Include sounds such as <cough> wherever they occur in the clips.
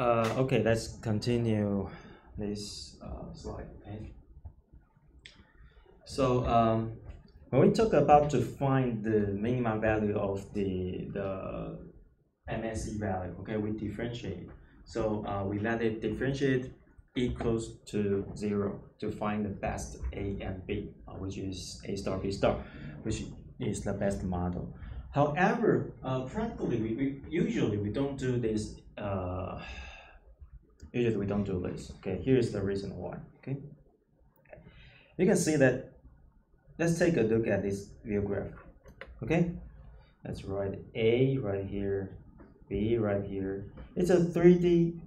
uh, okay, let's continue this uh, slide. Okay. So um, when we talk about to find the minimum value of the the MSE value, okay, we differentiate. So uh, we let it differentiate equals to zero to find the best A and B, uh, which is A star B star, which is the best model. However, uh, practically, we, we usually we don't do this. Uh, usually we don't do this. Okay, here's the reason why. Okay, you can see that. Let's take a look at this view graph. Okay, let's write A right here, B right here. It's a 3D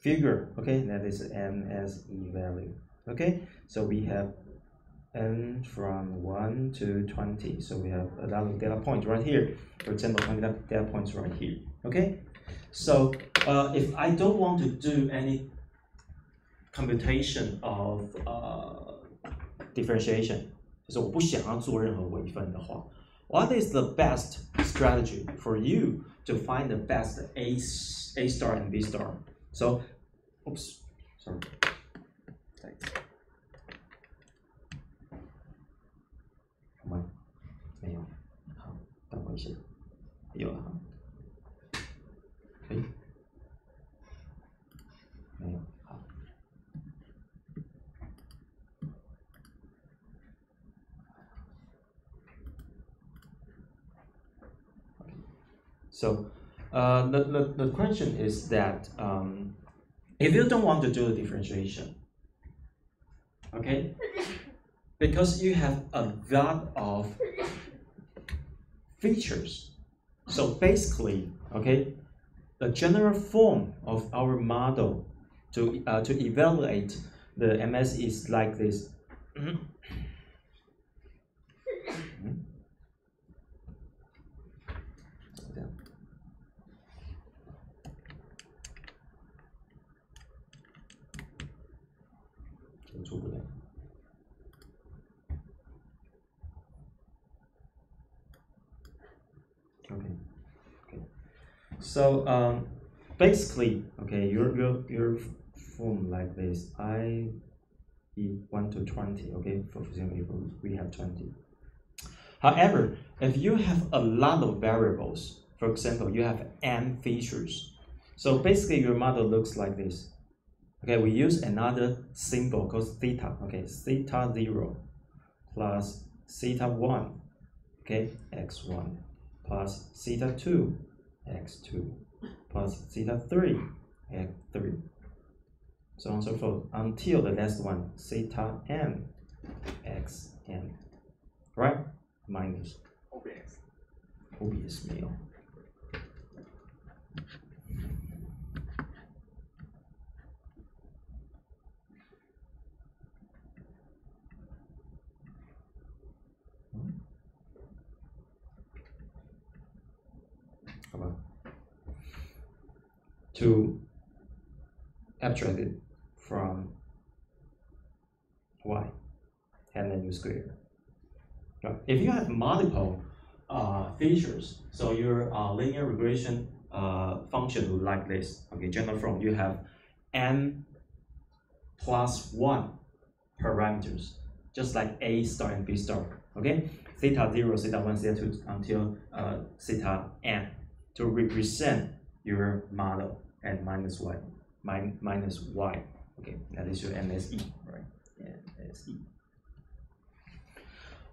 figure. Okay, that is MSE value. Okay, so we have n from 1 to 20. So we have a lot of data points right here. For example, 20 data points right here. Okay, so uh, if I don't want to do any computation of uh, differentiation，就是我不想要做任何微分的话，what is the best strategy for you to find the best A A star and B star? So, oops, sorry. 吗？没有，好，等我一下，有了哈， 可以，没有，好。So, uh, the, the, the question is that um, if you don't want to do the differentiation, okay, because you have a lot of features. So basically, okay, the general form of our model to, uh, to evaluate the MS is like this. Okay. Okay. So um, basically, okay, your your your form like this. I e one to twenty. Okay, for example, we have twenty. However, if you have a lot of variables, for example, you have m features. So basically, your model looks like this. Okay, we use another symbol called theta. Okay, theta zero plus theta one. Okay, x one plus theta 2 x2 plus theta 3 x3 so on and so forth until the last one theta m x n right? Minus OBS OBS 没，to abstract it from y and then you square. If you have multiple uh, features, so your uh, linear regression uh, function would like this. Okay, general form you have n plus one parameters, just like a star and b star. Okay, theta zero, theta one, theta two until uh, theta n to represent your model and minus y, min minus y. Okay, that is your MSE, right? MSE.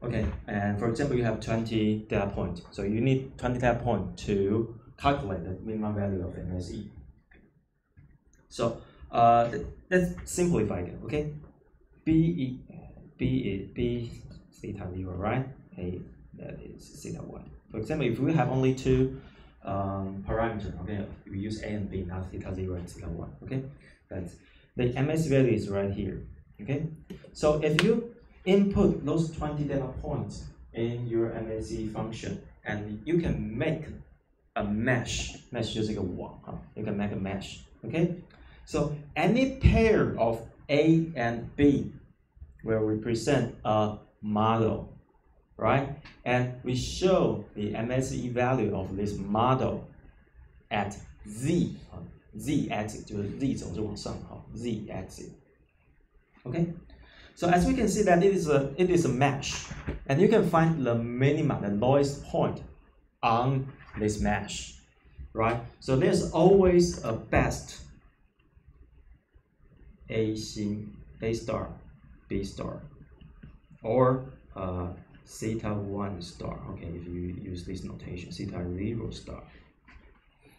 Okay, and for example, you have 20 data points. So you need 20 data points to calculate the minimum value of MSE. So uh, let's simplify it, okay? B, B is B theta 0, right? A, that is theta 1. For example, if we have only two um, parameter. Okay, we use a and b, not theta zero and theta one. Okay, that's the MS value is right here. Okay, so if you input those 20 data points in your MAC function, and you can make a mesh. Mesh just like a one. Huh? You can make a mesh. Okay, so any pair of a and b will represent a model right? And we show the MSE value of this model at z 啊，z axis 就是 z 轴就往上好，z axis。Okay, so as we can see that it is a it is a mesh, and you can find the minima, the lowest point on this mesh, right? So there's always a best A sim, A star, B star, or uh, theta 1 star, okay, if you use this notation, theta 0 star,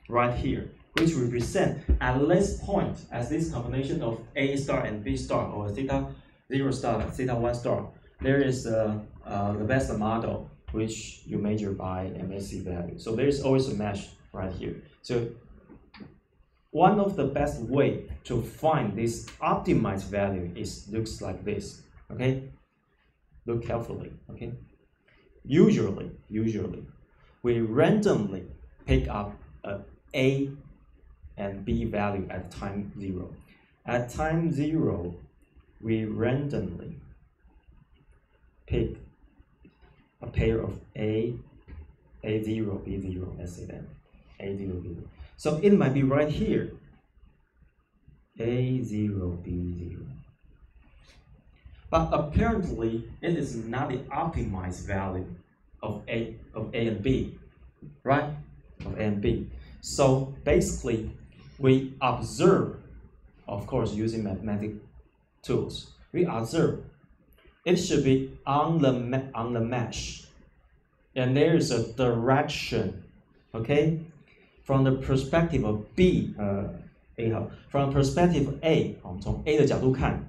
right here, which represent at this point as this combination of A star and B star, or theta 0 star, theta 1 star, there is uh, uh, the best model which you measure by MSE value. So there is always a mesh right here. So one of the best way to find this optimized value is looks like this. Okay, look carefully. Okay, usually, usually, we randomly pick up a A and B value at time zero. At time zero, we randomly pick a pair of A, A0, B0, let's say that, A0, B0. So it might be right here, A0, B0. But apparently, it is not the optimized value of A, of A and B, right? Of A and B. So basically, we observe, of course, using mathematical tools, we observe it should be on the on the mesh, and there is a direction, okay, from the perspective of B, uh, A 好，from the perspective of A，我们从 A 的角度看啊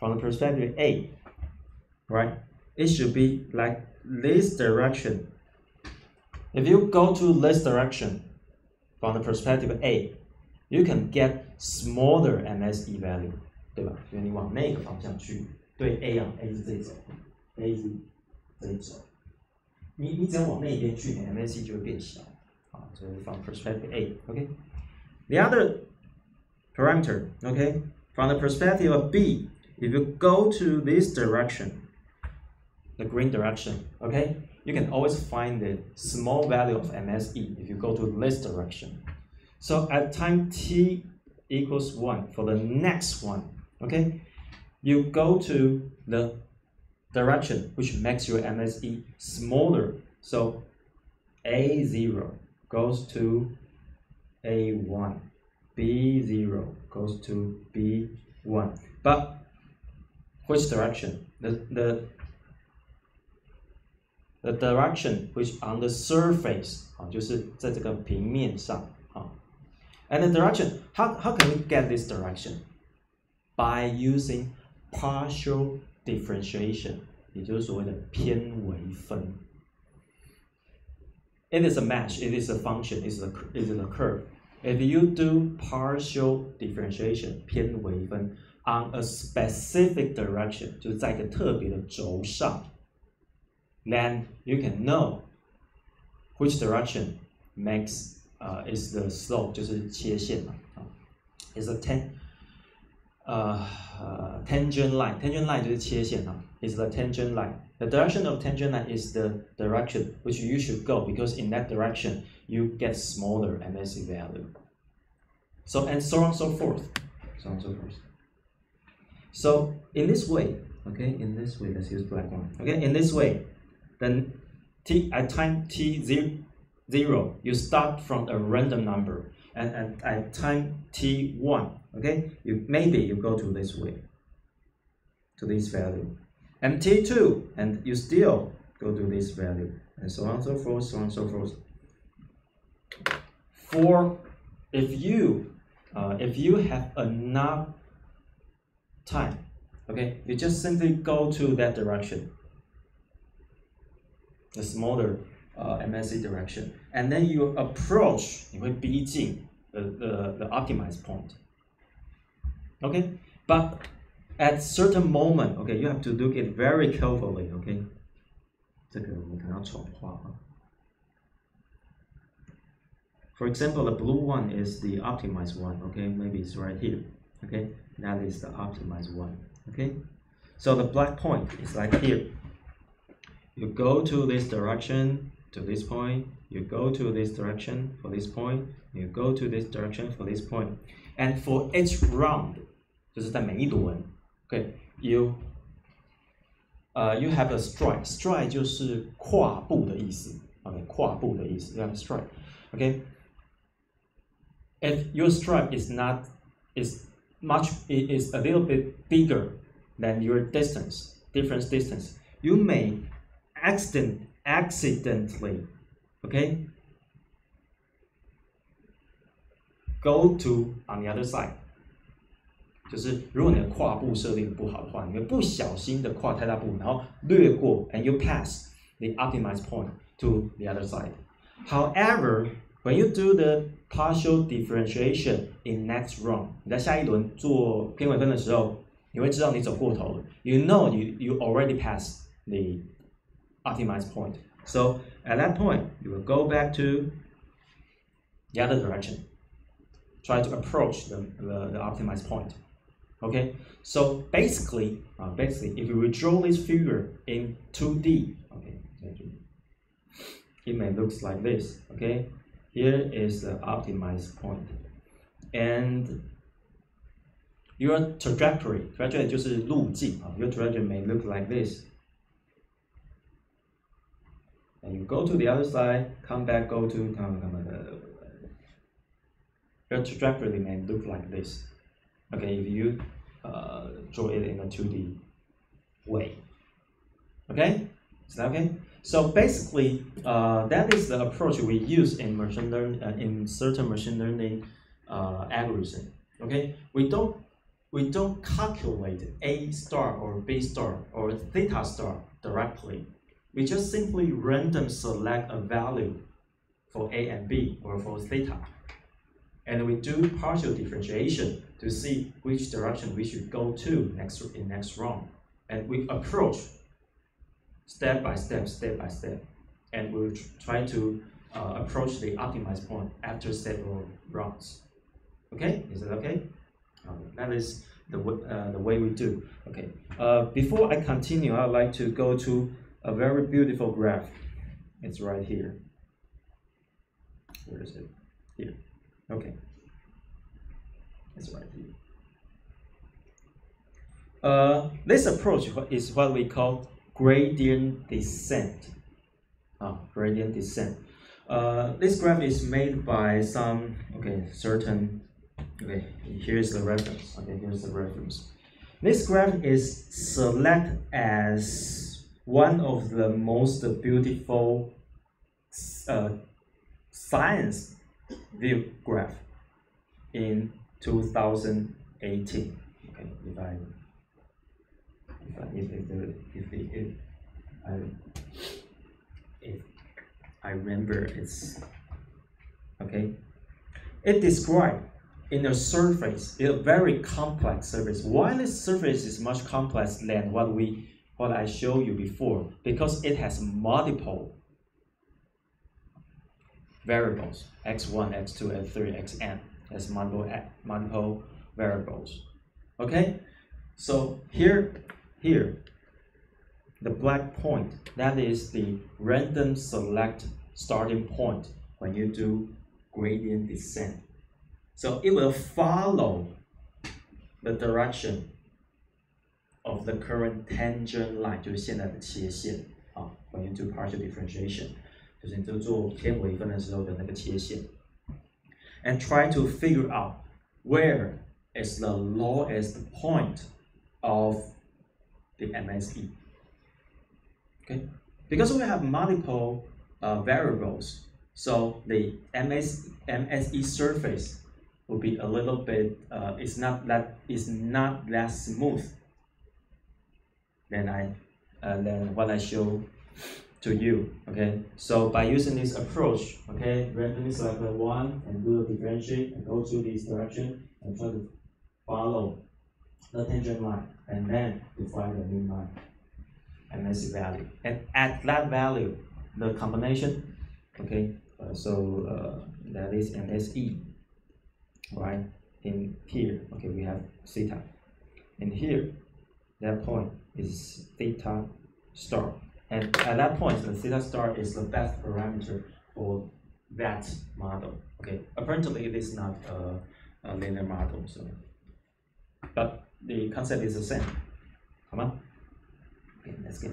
，from the perspective of A, right? It should be like this direction. If you go to this direction from the perspective of A, you can get smaller MSE value，对吧？因为你往那个方向去。对 A 啊，A 是这一种，A 是这一种。你你只要往那边去，你 MSE 就会变小啊。所以 from perspective A，OK。The other parameter，OK。From the perspective of B, if you go to this direction, the green direction, okay, you can always find the small value of MSE if you go to this direction. So at time t equals 1 for the next one, okay, you go to the direction which makes your MSE smaller. So A0 goes to A1, B0 goes to B1. But which direction? The, the, the direction which on the surface 啊，就是在这个平面上啊。And the direction, how how can we get this direction? By using partial differentiation，也就是所谓的偏微分。It is a mesh. it is a function, it is a it is a curve. If you do partial differentiation，偏微分。on a specific direction，就是在一个特别的轴上，then you can know which direction makes uh, is the slope，就是切线嘛啊，is a ten 呃呃 tangent line tangent line 就是切线啊，is the tangent line. The direction of tangent line is the direction which you should go because in that direction you get smaller MSE value. So and so on so forth, so on so forth. So in this way, okay, in this way, let's use black one. Okay, in this way, then t at time t zero, zero you start from a random number and at, at time t1, okay, you maybe you go to this way, to this value. And t2, and you still go to this value, and so on and so forth, so on and so forth. For if you uh, if you have enough time. Okay, you just simply go to that direction, the smaller uh, MSE direction, and then you approach 你会逼近 the, the, the optimized point. Okay, but at certain moment, okay, you have to look it very carefully. Okay, for example, the blue one is the optimized one. Okay, maybe it's right here. Okay, that is the optimized one. Okay, so the black point is like here. You go to this direction to this point, you go to this direction for this point, you go to this direction for this point, and for each round, 就是在每一轮，OK，you 呃、uh,，you have a stride. Stride 就是跨步的意思，OK，跨步的意思，you have a stride. OK. If your stride is not is much it is a little bit bigger than your distance, difference distance, you may accident accidentally, okay, go to on the other side. 就是如果你的跨步设定不好的话，你会不小心的跨太大步，然后略过，and you pass the optimized point to the other side. However, when you do the partial differentiation in next round，你在下一轮做偏微分的时候，你会知道你走过头了。You know you you already passed the optimized point. So at that point, you will go back to the other direction. Try to approach the, the, the optimized point. Okay, so basically, uh, basically, if we draw this figure in 2D, okay, it may looks like this. Okay, here is the optimized point, and your trajectory, trajectory 就是路径啊，your trajectory may look like this. And you go to the other side, come back, go to come, come, your trajectory may look like this. Okay, if you uh, draw it in a 2D way. Okay, is that okay? So basically, uh, that is the approach we use in machine learning uh, in certain machine learning uh, algorithm. Okay, we don't we don't calculate a star or b star or theta star directly. We just simply random select a value for a and b or for theta and we do partial differentiation to see which direction we should go to next in next round. And we approach step by step, step by step, and we'll try to uh, approach the optimized point after several rounds. Okay, is that okay? okay. That is the, uh, the way we do. Okay, uh, before I continue, I'd like to go to a very beautiful graph. It's right here. Where is it? Here. Okay. It's right here. Uh, this approach is what we call gradient descent. Ah, gradient descent. Uh, this graph is made by some okay certain okay here's the reference okay here's the reference this graph is selected as one of the most beautiful uh, science view graph in 2018. Okay, if I if I if if if, if, I if I remember it's okay. It described in a surface, a very complex surface. Why this surface is much complex than what we what I showed you before? Because it has multiple variables x1, x2, x3, xn as multiple multiple variables. Okay, so here here the black point that is the random select starting point when you do gradient descent. So it will follow the direction of the current tangent line，就是现在的切线啊。When you do partial differentiation，就是你就做偏微分的时候的那个切线。And try to figure out where is the lowest point of the MSE. Okay, because we have multiple uh, variables, so the MS, MSE surface will be a little bit. Uh, it's not that it's not that smooth than I uh, than what I show to you. Okay, so by using this approach, okay, randomly select one and do the differentiate and go to this direction and try to follow the tangent line and then define the mean line and that's the value. And at that value, the combination, okay, uh, so uh, that is an SE, right? In here, okay, we have theta. And here, that point is theta star. And at that point, the theta star is the best parameter for that model. Okay, apparently it is not a, a linear model, so but the concept is the same. Come on. Okay, let's get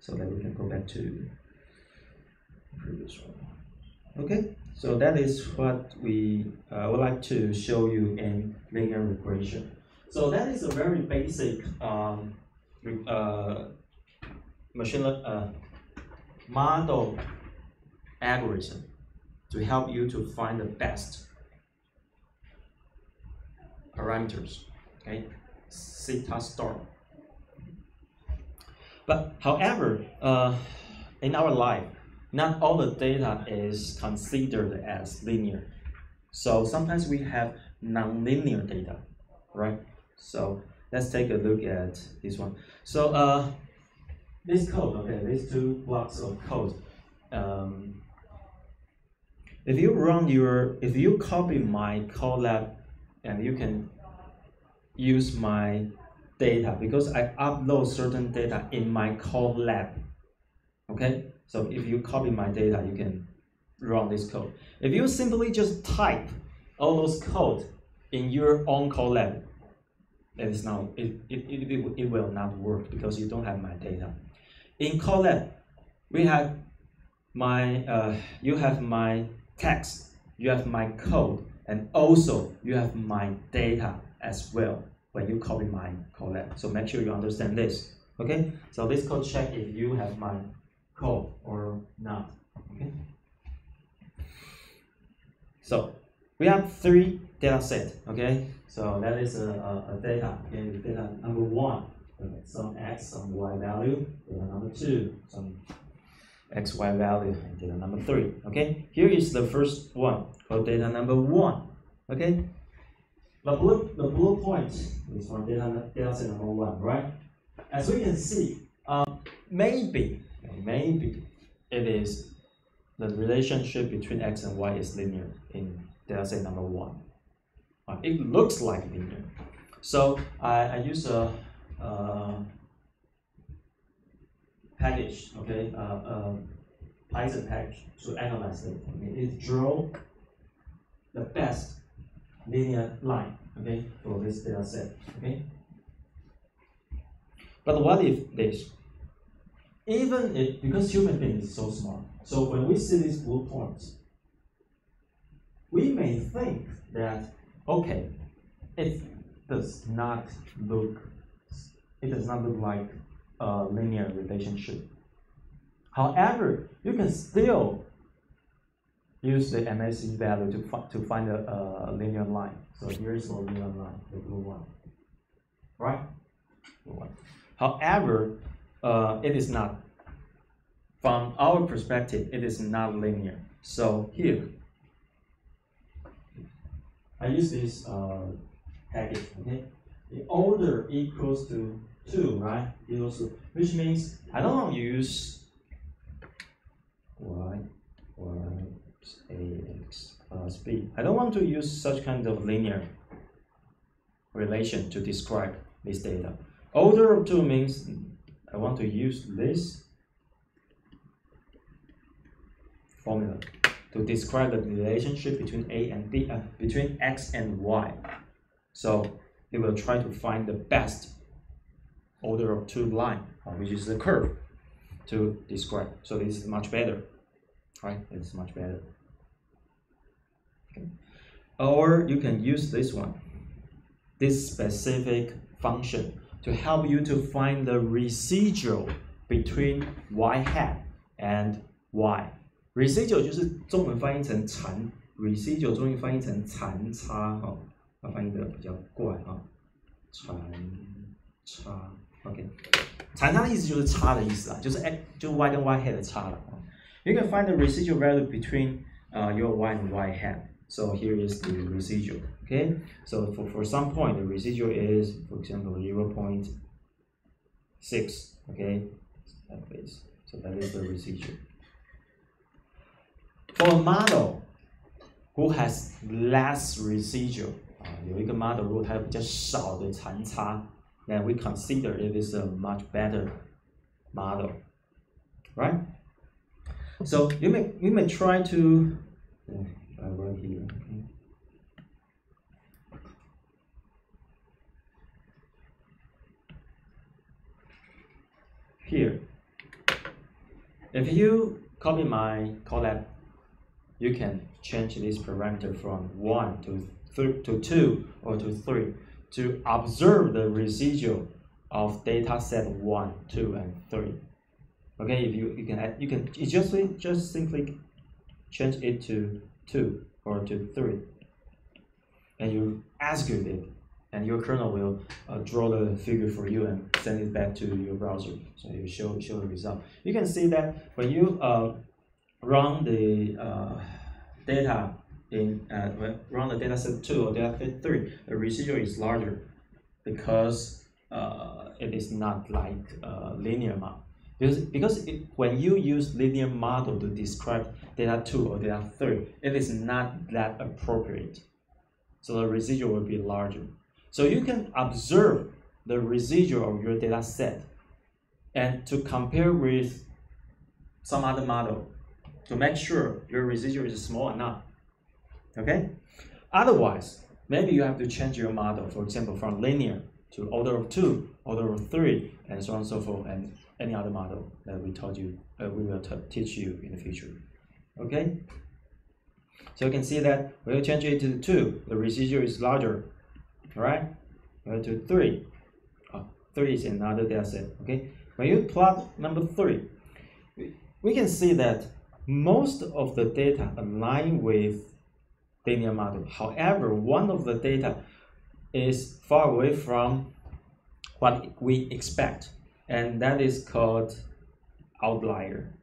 so that we can go back to previous one. Okay, so that is what we uh, would like to show you in linear regression. So that is a very basic um, uh, machine uh, model algorithm to help you to find the best parameters. Okay, theta star. But however, uh, in our life, not all the data is considered as linear. So sometimes we have nonlinear data, right? So let's take a look at this one. So uh, this code, okay, these two blocks of code. Um, if you run your, if you copy my Colab, and you can use my data because I upload certain data in my Colab. Okay, so if you copy my data, you can run this code. If you simply just type all those code in your own Colab, it is not it, it, it, it will not work because you don't have my data. In Colab, we have my uh, you have my text, you have my code, and also you have my data as well when you copy my Colab. So make sure you understand this. Okay, so this code check if you have my code or not. Okay. So we have three data set. Okay, so that is a, a, a data. Okay, data number one, okay. some x, some y value. Data number two, some x, y value. And data number three. Okay, here is the first one called data number one. Okay, the blue, the blue point is for data, data set number one, right? As we can see, um, maybe, maybe it is the relationship between x and y is linear in data set number one. Uh, it looks like linear. So I, I use a, a package, okay, uh, Python package to analyze it. Okay, it draw the best linear line, okay, for this data set, okay. But what if this? Even if, because human being is so smart, so when we see these blue points, we may think that, okay, it does not look, it does not look like a linear relationship. However, you can still use the MSE value to, fi to find a, a, linear line. So here is a linear line, the blue one, right? Blue one. However, uh, it is not. From our perspective, it is not linear. So here, I use this uh, package, okay? The order equals to 2, right? Equals to, which means I don't use y, y, ax plus b. I don't want to use such kind of linear relation to describe this data. Order of 2 means I want to use this formula to describe the relationship between a and b, uh, between x and y. So it will try to find the best order of 2 line, uh, which is the curve, to describe. So this is much better, right? It's much better. Okay. Or you can use this one, this specific function to help you to find the residual between y hat and y. Residual 就是中文翻译成残，residual 中文翻译成残差哈，它翻译的比较怪哈，残差，OK，残差的意思就是差的意思啊，就是 x 就是 y 跟 y hat 的差了啊。You can find the residual value between uh, your y and y hat. So here is the residual, okay? So for, for some point, the residual is, for example, 0 0.6, okay? Like this. So that is the residual. For a model who has less residual, uh, model 如果它有比较少的残差, then we consider it is a much better model, right? So you may you may try to right here. Okay. Here, if you copy my Colab, you can change this parameter from one to th to two or to three to observe the residual of data set one, two, and three. Okay, if you, you can add, you can you just just simply change it to two or to three, and you execute it, and your kernel will uh, draw the figure for you and send it back to your browser. So you show show the result. You can see that when you uh, run the uh, data in uh, run the data set two or data set three, the residual is larger because uh, it is not like uh, linear model. Because, because it, when you use linear model to describe data 2 or data 3, it is not that appropriate. So the residual will be larger. So you can observe the residual of your data set and to compare with some other model to make sure your residual is small enough. Okay? Otherwise, maybe you have to change your model, for example, from linear to order of two, order of three, and so on and so forth, and any other model that we told you, uh, we will teach you in the future. Okay? So you can see that when you change it to two, the residual is larger. Alright? Go to three. Oh, three is another data set. Okay? When you plot number three, we can see that most of the data align with linear model. However, one of the data is far away from what we expect, and that is called outlier.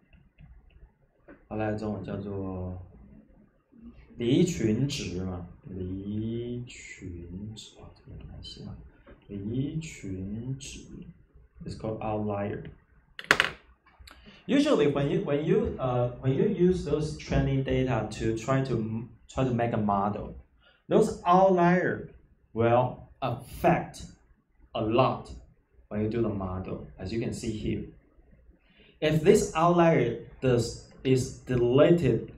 后来中文叫做离群值嘛，离群值啊，这个很难写啊，离群值 is called outlier. Usually, when you when you uh, when you use those training data to try to try to make a model, those outlier will affect a lot when you do the model, as you can see here. If this outlier does, is deleted,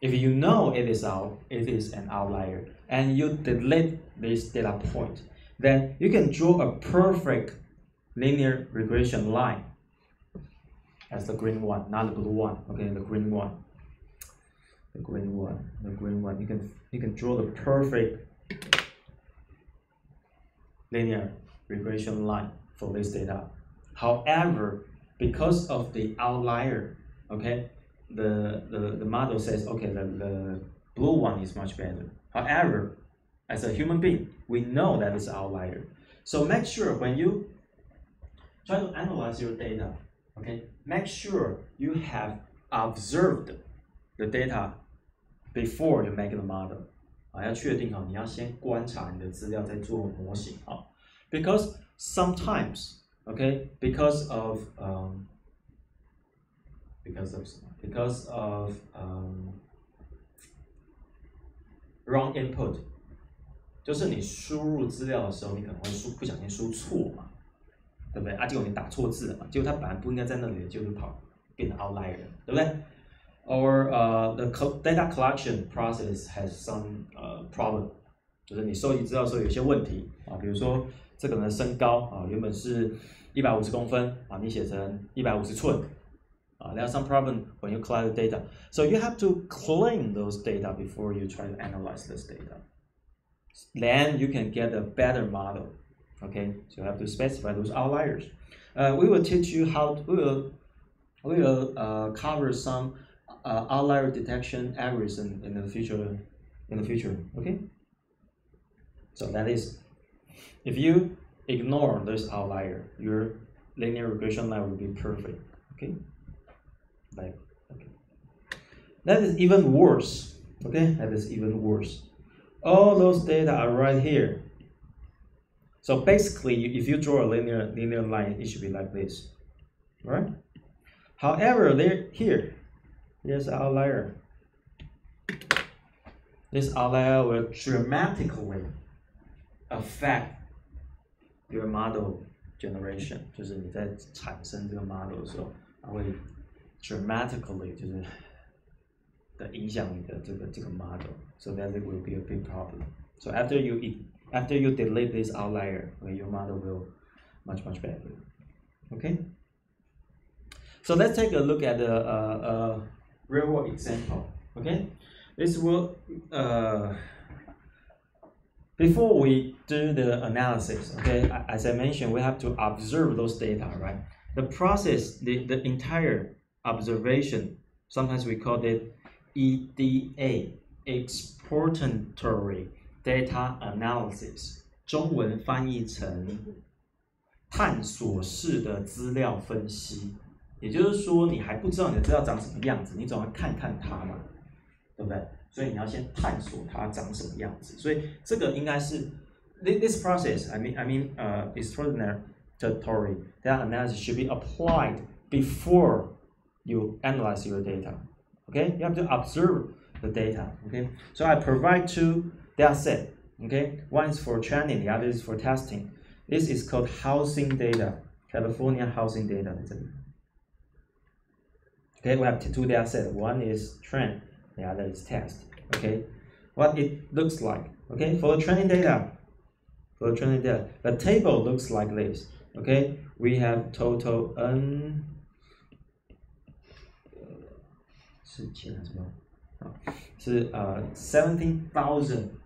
if you know it is out, it is an outlier, and you delete this data point, then you can draw a perfect linear regression line as the green one, not the blue one. Okay, the green one the green one, the green one. You can you can draw the perfect linear regression line for this data. However, because of the outlier, okay, the, the, the model says, okay, the, the blue one is much better. However, as a human being, we know that it's outlier. So make sure when you try to analyze your data, okay, make sure you have observed the data before you make the model 啊，要确定好，你要先观察你的资料再做模型啊。 Because sometimes, okay, because of um, because of because of um, wrong input，就是你输入资料的时候，你可能会输不小心输错嘛，对不对？啊，结果你打错字了嘛，结果它本来不应该在那里，就是跑变成 outlier，对不对？or uh, the data collection process has some uh, problem，就是你收集资料的时候有些问题啊，比如说 这个人的身高啊，原本是一百五十公分啊，你写成一百五十寸啊，there's some problem when you collect the data. So you have to clean those data before you try to analyze this data. Then you can get a better model. Okay, so you have to specify those outliers. Uh, we will teach you how to, we will we will uh, cover some uh, outlier detection algorithm in the future in the future okay so that is if you ignore this outlier your linear regression line will be perfect okay? Like okay. That is even worse okay? That is even worse. All those data are right here. So basically if you draw a linear linear line it should be like this right however there here Here's outlier. This outlier will dramatically affect your model generation，就是你在产生这个 model 的时候，它会 dramatically 就是的影响你的这个这个 model，so that it will be a big problem. So after you after you delete this outlier, okay, your model will much much better. Okay. So let's take a look at the uh, uh, real world example. Okay, this will uh, Before we do the analysis, okay, as I mentioned, we have to observe those data, right? The process, the, the entire observation, sometimes we call it EDA, Exploratory Data analysis. 中文翻译成探索式的资料分析。也就是说，你还不知道你的资料长什么样子，你总要看看它嘛，对不对？所以你要先探索它长什么样子。所以这个应该是 this process. I mean, I mean, uh, extraordinary data analysis should be applied before you analyze your data. Okay, you have to observe the data. Okay, so I provide two data set. Okay, one is for training, the other is for testing. This is called housing data, California housing data. Okay, we have two data sets. One is trend, the other is test okay? What it looks like okay? For the training data for the training data the table looks like this okay? We have total n uh, 17,000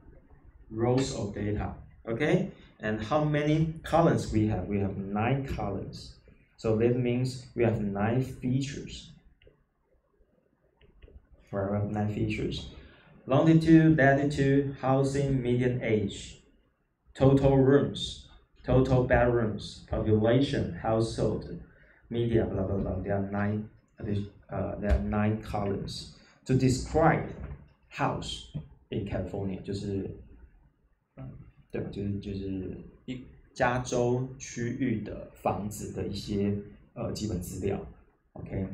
rows of data okay? And how many columns we have? We have nine columns. So that means we have nine features for nine features. Longitude, latitude, housing, median age, total rooms, total bedrooms, population, household, media, blah blah blah. There are nine. Uh, there are nine columns to describe house in California，就是对吧？就是就是一加州区域的房子的一些呃基本资料。OK。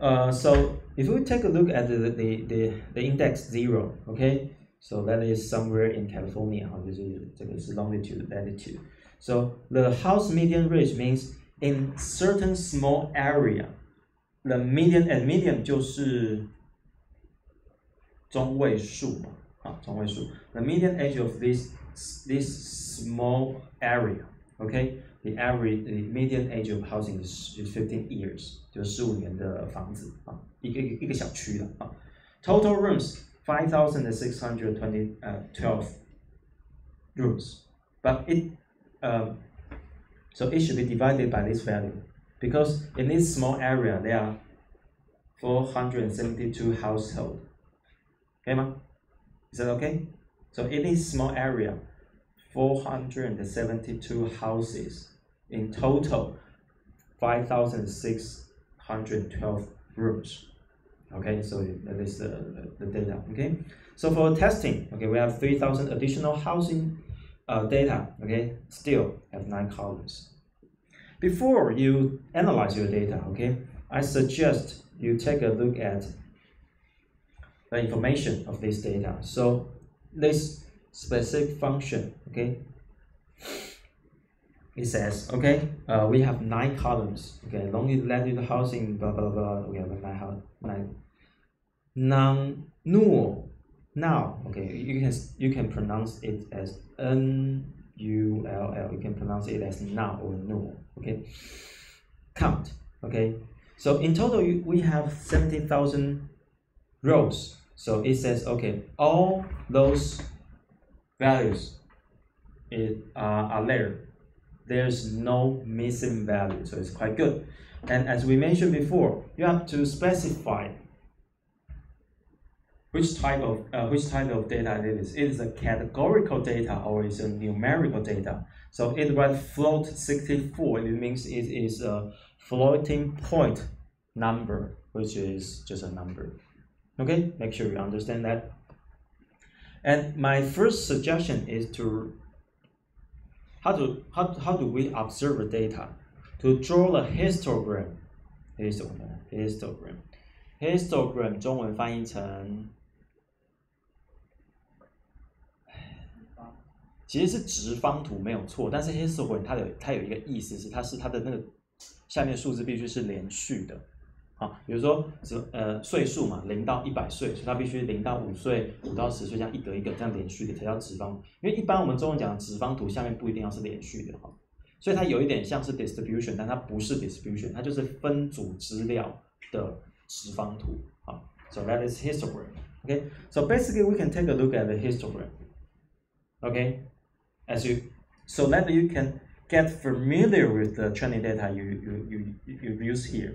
uh, so if we take a look at the, the, the, the index zero, okay, so that is somewhere in California, is longitude, latitude. So the house median range means in certain small area, the median and median 就是中位数嘛，啊，中位数。The median age of this this small area, okay, the average the median age of housing is, is 15 years，就是十五年的房子啊，一个一个小区了啊。Total rooms five thousand six hundred twenty uh twelve rooms, but it um so it should be divided by this value because in this small area there are 472 household. Okay, ma? Is that okay? So in this small area, 472 houses in total, 5,612 rooms. Okay, so that is the, the data. Okay, so for testing, okay, we have 3,000 additional housing uh, data. Okay, still have nine columns. Before you analyze your data, okay, I suggest you take a look at the information of this data. So this specific function, okay, it says, okay, uh, we have nine columns, okay, long longitude, latitude, housing, blah, blah, blah, we have nine, nine. Non-null, now, okay, you can, you can pronounce it as N U L L, you can pronounce it as now or null, okay. Count, okay. So in total, we have 70,000 rows. So it says, okay, all those values it, uh, are there there's no missing value, so it's quite good. And as we mentioned before, you have to specify which type of uh, which type of data it is. It is a categorical data or is a numerical data. So it will float 64. It means it is a floating point number, which is just a number. Okay, make sure you understand that. And my first suggestion is to how do how, how do we observe the data? To draw a histogram, histogram, histogram, histogram 中文翻译成，其实是直方图没有错，但是 histogram 它有它有一个意思是它是它的那个下面数字必须是连续的。好，比如说只呃岁数嘛，零到一百岁，所以它必须零到五岁，五到十岁这样一格一格这样连续的才叫直方。因为一般我们中文讲直方图下面不一定要是连续的哈，所以它有一点像是 distribution，但它不是 distribution，它就是分组资料的直方图。好，so that is histogram. Okay, so basically we can take a look at the histogram. Okay, as you so that you can get familiar with the training data you you you, you use here.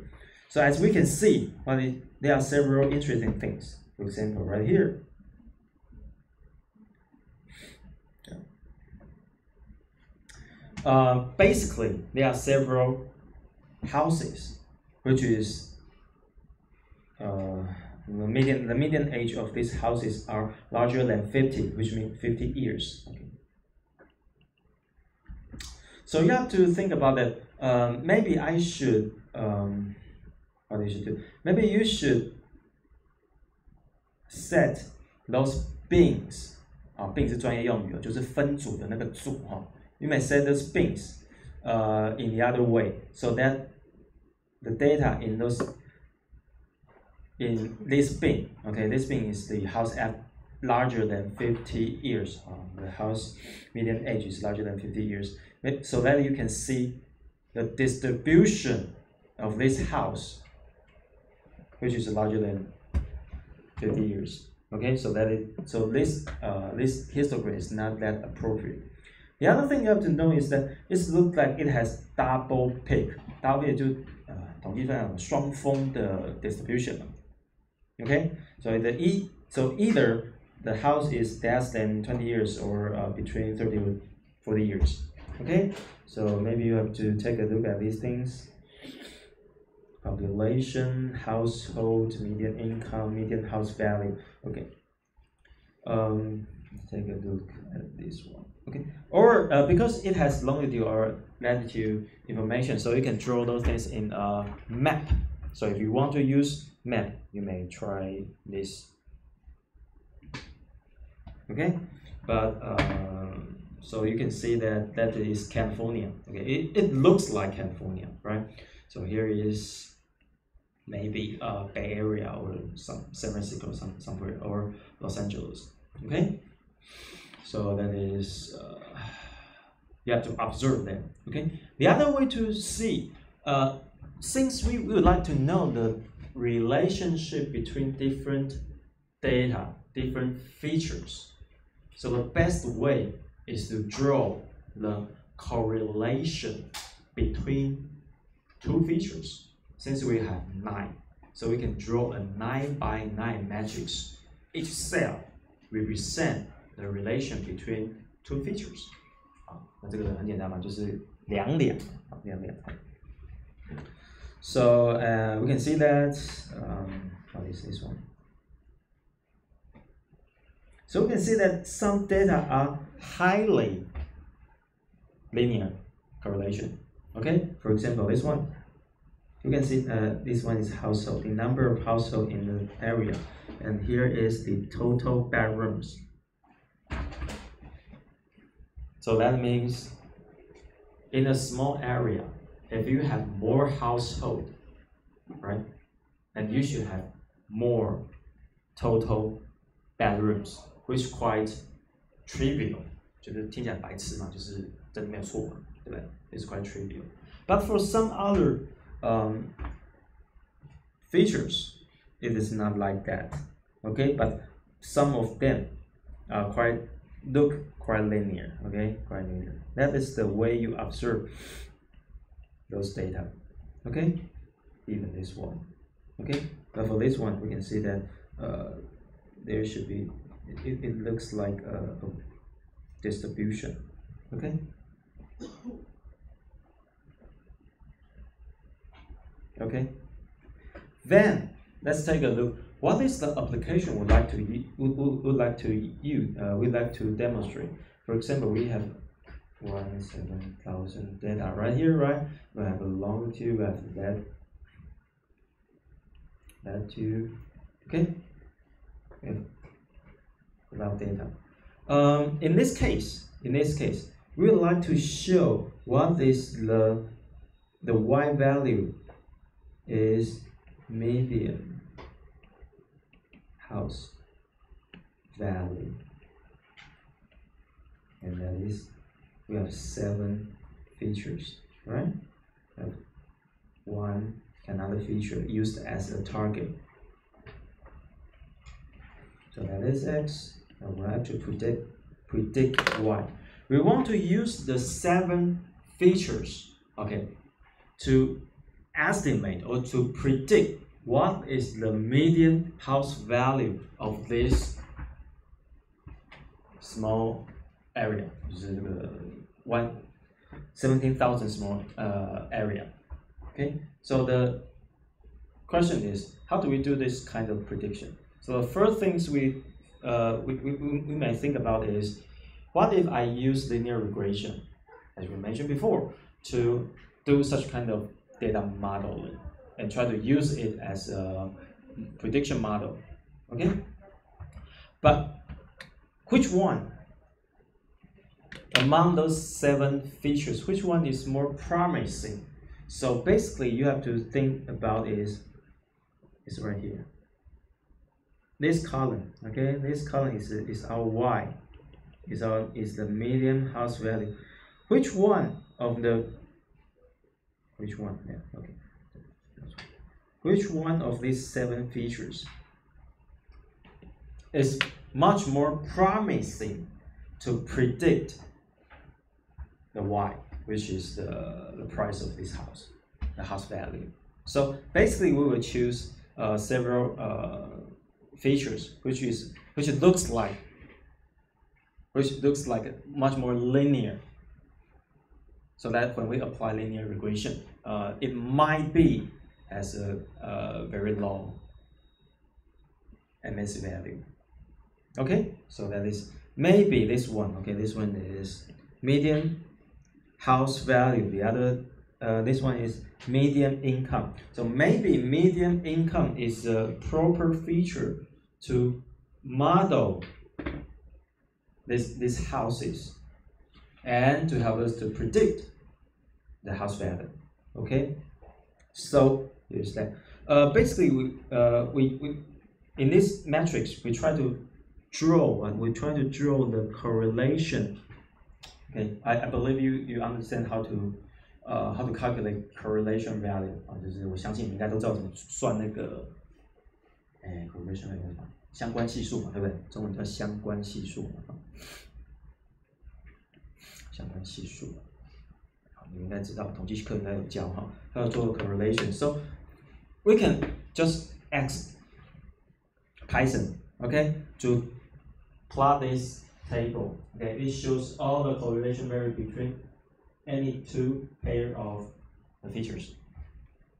So as we can see, well, there are several interesting things. For example, right here. Uh, basically, there are several houses, which is uh, the median the median age of these houses are larger than 50, which means 50 years. Okay. So you have to think about that. Um, maybe I should um, what you should do. Maybe you should set those bins 啊，bin ah, 是专业用语，就是分组的那个组哈。You may set those bins, uh, in the other way so that the data in those in this bin okay this bin is the house at larger than 50 years ah, the house median age is larger than 50 years so that you can see the distribution of this house which is larger than 50 years. Okay, so that is so this uh, this histogram is not that appropriate. The other thing you have to know is that it looks like it has double peak. Double 就呃统计上双峰的 distribution. Okay, so the e so either the house is less than 20 years or uh, between 30 or 40 years. Okay, so maybe you have to take a look at these things population, household, median income, median house value. Okay. Um, let's take a look at this one. Okay. Or uh, because it has longitude or latitude information, so you can draw those things in a map. So if you want to use map, you may try this. Okay. But uh, so you can see that that is California. Okay. It, it looks like California, right? So here is maybe uh, Bay Area or some San Francisco, some somewhere, or Los Angeles. Okay, so that is uh, you have to observe them. Okay, the other way to see, uh, since we would like to know the relationship between different data, different features, so the best way is to draw the correlation between two features since we have 9, so we can draw a 9 by 9 matrix. Each cell represent the relation between two features. 好，那这个很简单嘛，就是两两，两两。So uh, we can see that. Um, what is this one? So we can see that some data are highly linear correlation. Okay, for example, this one you can see uh, this one is household, the number of household in the area. And here is the total bedrooms. So that means in a small area, if you have more household, right, then you should have more total bedrooms, which quite trivial. 就是听起来白痴嘛，就是真的没有错嘛，对不对？It's quite trivial. But for some other um, features, it is not like that. Okay, but some of them are quite look quite linear. Okay, quite linear. That is the way you observe those data. Okay, even this one. Okay, but for this one, we can see that uh, there should be. It, it looks like a, a distribution. Okay. Okay. Then let's take a look. What is the application would like to would, would, would like to use? Uh, we'd like to demonstrate. For example, we have one seven thousand data right here, right? We have a longitude, we have that latitude. Okay. We without data. Um, in this case, in this case, we would like to show what is the the y value is median house value and that is we have seven features right? We have one another feature used as a target. So that is x and we have to predict predict y. We want to use the seven features okay to estimate or to predict what is the median house value of this small area，就是这个 one seventeen thousand small uh, area. Okay, so the question is, how do we do this kind of prediction? So the first things we uh, we, we, we may think about is, what if I use linear regression, as we mentioned before, to do such kind of data modeling and try to use it as a prediction model. Okay? But which one among those seven features, which one is more promising? So basically you have to think about is is right here. This column, okay, this column is, is our y, is our is the median house value. Which one of the which one? Yeah, okay. Which one of these seven features is much more promising to predict the Y, which is the, the price of this house, the house value. So basically, we will choose uh, several uh, features, which is which looks like which looks like much more linear. So that when we apply linear regression, uh, it might be has a, a very low MSE value. Okay, so that is maybe this one. Okay, this one is median house value. The other, uh, this one is median income. So maybe median income is a proper feature to model this these houses and to help us to predict the house value. Okay, so here's that. Uh, basically, we, uh, we, we in this matrix we try to draw and we try to draw the correlation. Okay, I, I believe you you understand how to uh, how to calculate correlation value 啊，就是我相信你应该都知道怎么算那个，哎，correlation value 什么相关系数嘛，对不对？中文叫相关系数嘛， 相关系数。你应该知道，统计课应该有教哈，它要做 correlation。So we can just ask Python, okay, to plot this table. Okay, it shows all the correlation value between any two pair of features.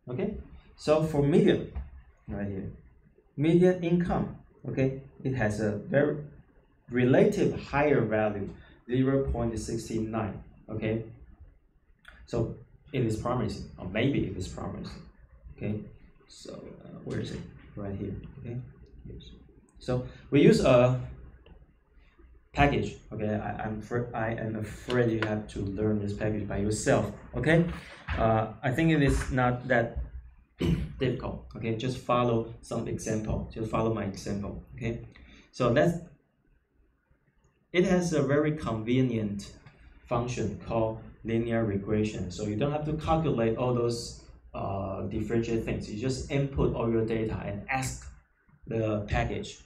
Okay, so for median, right here, median income, okay, it has a very relative higher value, 0.69, okay, so it is promising, or maybe it is promising. Okay, so uh, where is it? Right here. Okay, yes. So we use a package. Okay, I, am I am afraid you have to learn this package by yourself. Okay, uh, I think it is not that <clears throat> difficult. Okay, just follow some example. Just follow my example. Okay, so that's it has a very convenient function called linear regression. So you don't have to calculate all those uh, differential things. You just input all your data and ask the package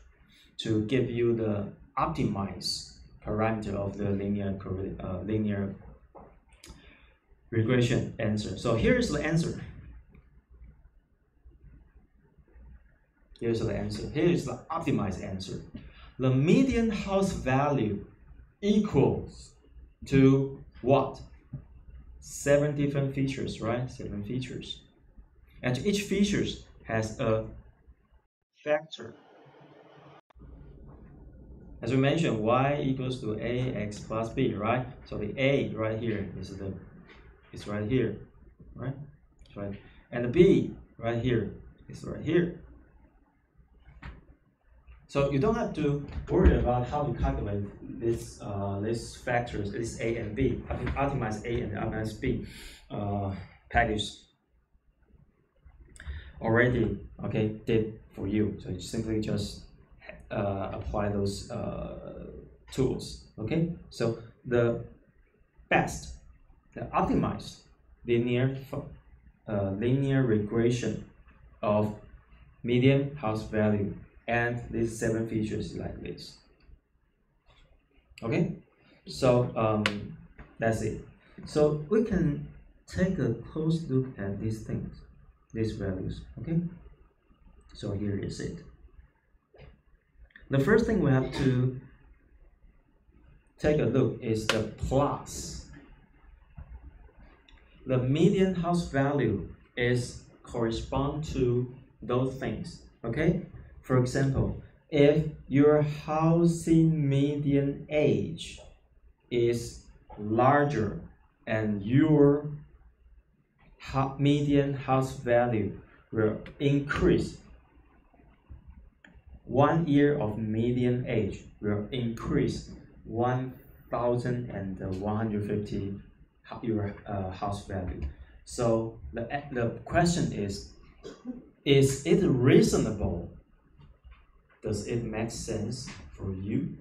to give you the optimized parameter of the linear uh, linear regression answer. So here's the answer. Here's the answer. Here is the optimized answer. The median house value equals to what? seven different features, right? Seven features. And each feature has a factor. As we mentioned, y equals to ax plus b, right? So the a right here is the is right here, right? Right. And the b right here is right here. So you don't have to worry about how to calculate this uh, these factors, this a and B. I b, optimize a and optimize b. Uh, package already okay did for you. So you simply just uh, apply those uh, tools. Okay, so the best, the optimized linear uh, linear regression of median house value and these seven features like this. Okay, so um, that's it. So we can take a close look at these things, these values. Okay, so here is it. The first thing we have to take a look is the plus. The median house value is correspond to those things. Okay, for example, if your housing median age is larger and your median house value will increase one year of median age will increase 1,150 your uh, house value. So the, the question is, is it reasonable? Does it make sense for you?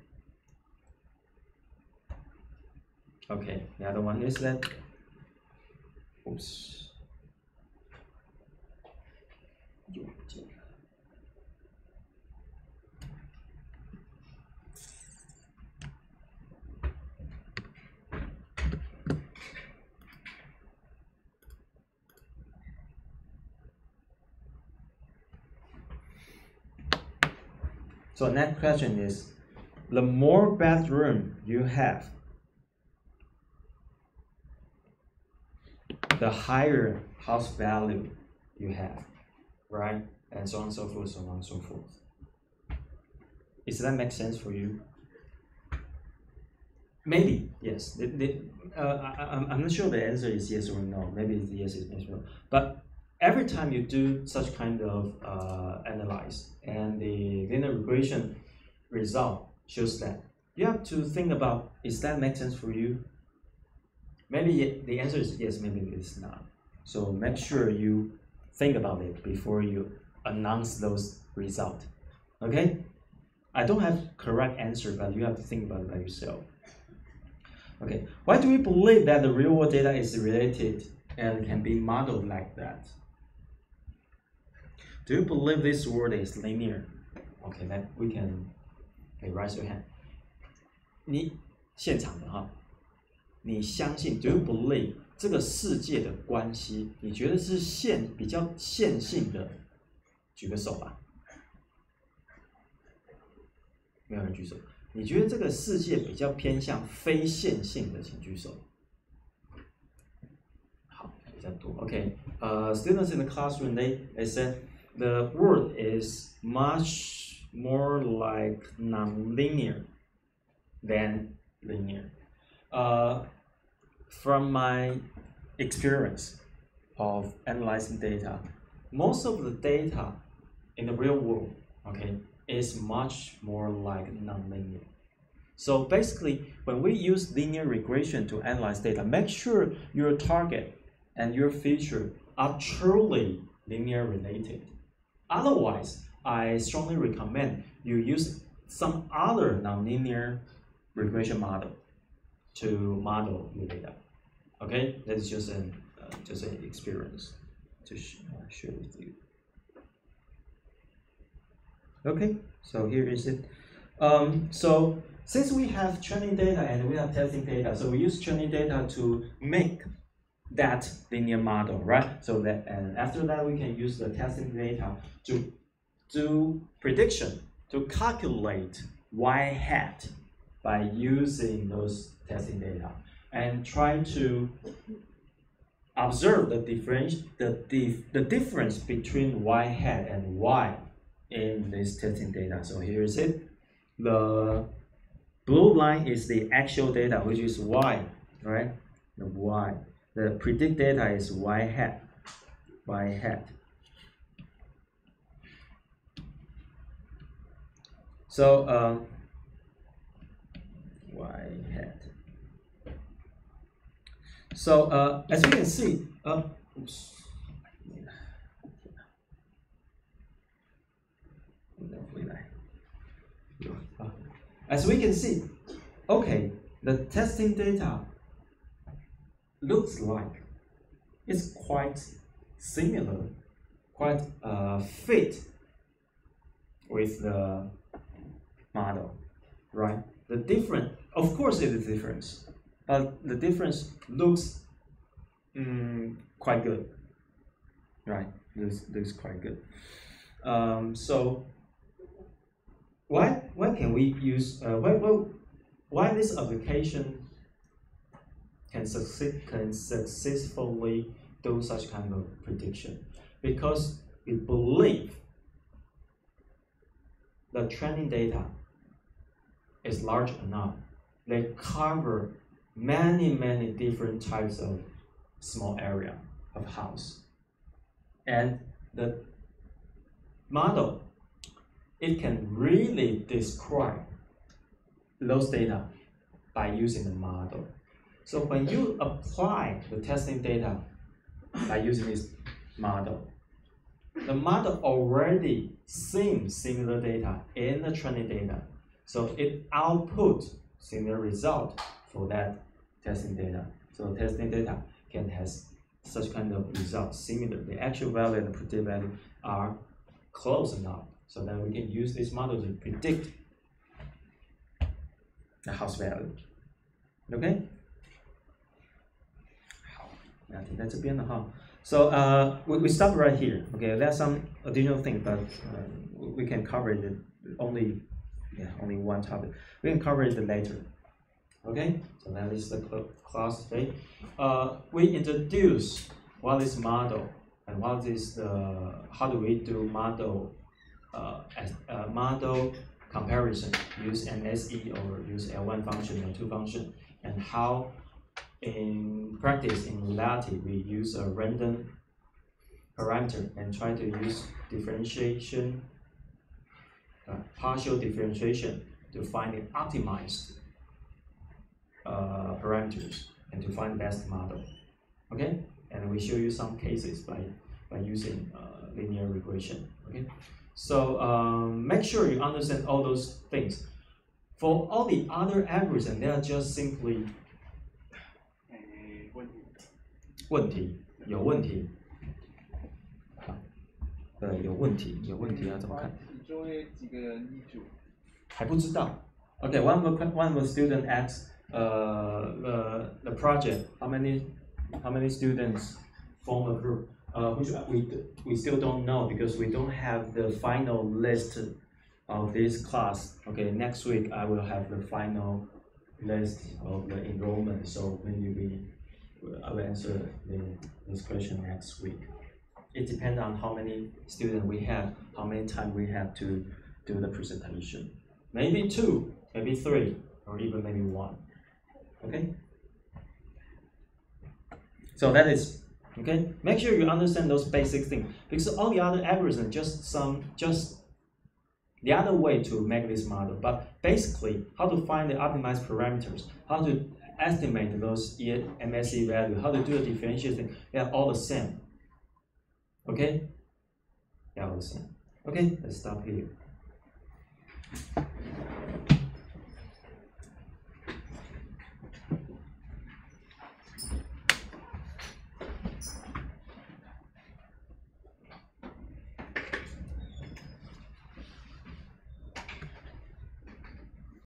Okay, the other one is that, oops. So next question is, the more bedroom you have, the higher house value you have, right? And so on and so forth, so on and so forth. Does that make sense for you? Maybe, yes. The, the, uh, I, I'm not sure the answer is yes or no. Maybe it's yes, it's no. But every time you do such kind of uh, analyze and the linear regression result shows that you have to think about is that make sense for you? Maybe the answer is yes maybe it's not. So make sure you think about it before you announce those results okay? I don't have correct answer but you have to think about it by yourself. Okay. Why do we believe that the real world data is related and can be modeled like that do you believe this world is linear? Okay, then we can. Raise your hand. 你现场的哈，你相信？Do you believe 这个世界的关系？你觉得是线比较线性的？举个手吧。没有人举手。你觉得这个世界比较偏向非线性的？请举手。好，比较多。OK，呃、uh,，students in the classroom they they said the world is much more like nonlinear than linear. Uh, from my experience of analyzing data, most of the data in the real world, okay, is much more like nonlinear. So basically, when we use linear regression to analyze data, make sure your target and your feature are truly linear related. Otherwise, I strongly recommend you use some other nonlinear regression model to model your data. Okay, that's just an uh, just an experience to sh uh, share with you. Okay, so here is it. Um, so since we have training data and we have testing data, so we use training data to make that linear model, right? So that and after that we can use the testing data to do prediction to calculate y hat by using those testing data and try to observe the difference the, dif the difference between y hat and y in this testing data. So here is it. The blue line is the actual data, which is y, right? The y. The predict data is y hat, y hat. So um, y hat. So uh, as you can see, uh, oops. As we can see, okay, the testing data looks like it's quite similar, quite uh, fit with the model, right? The different, of course, it is difference, but the difference looks um, quite good, right? Looks looks quite good. Um, so why why can we use uh, why, why why this application can succeed can successfully do such kind of prediction. Because we believe the training data is large enough. They cover many many different types of small area of house. And the model it can really describe those data by using the model. So when you apply the testing data by using this model, the model already sees similar data in the training data. So it output similar result for that testing data. So testing data can have such kind of results similar. The actual value and the predicted value are close enough so that we can use this model to predict the house value. Okay? okay 在这边的哈。So uh, we, we stop right here. Okay, there's some additional thing, but uh, we can cover it only, yeah, only one topic. We can cover it later. Okay, so that is the class today. Uh, we introduce what is model and what is the how do we do model, uh, as, uh, model comparison. Use MSE or use L1 function or two function, and how in practice, in reality, we use a random parameter and try to use differentiation, uh, partial differentiation to find the optimized uh, parameters and to find best model. Okay, and we show you some cases by, by using uh, linear regression. Okay. So um, make sure you understand all those things. For all the other algorithms, they are just simply 问题有问题，呃，有问题，有问题要怎么看？周围几个人一组？还不知道。Okay, one of the one of the student asks, uh, the the project, how many how many students form a group? uh, which we, we still don't know because we don't have the final list of this class. Okay, next week I will have the final list of the enrollment, so maybe we I will answer this question next week. It depends on how many students we have, how many time we have to do the presentation. Maybe two, maybe three, or even maybe one. Okay? So that is Okay, make sure you understand those basic things because all the other algorithms just some just the other way to make this model. But basically, how to find the optimized parameters, how to estimate those MSE value, how to do the differentiation, they are all the same. Okay, they are all the same. Okay, let's stop here.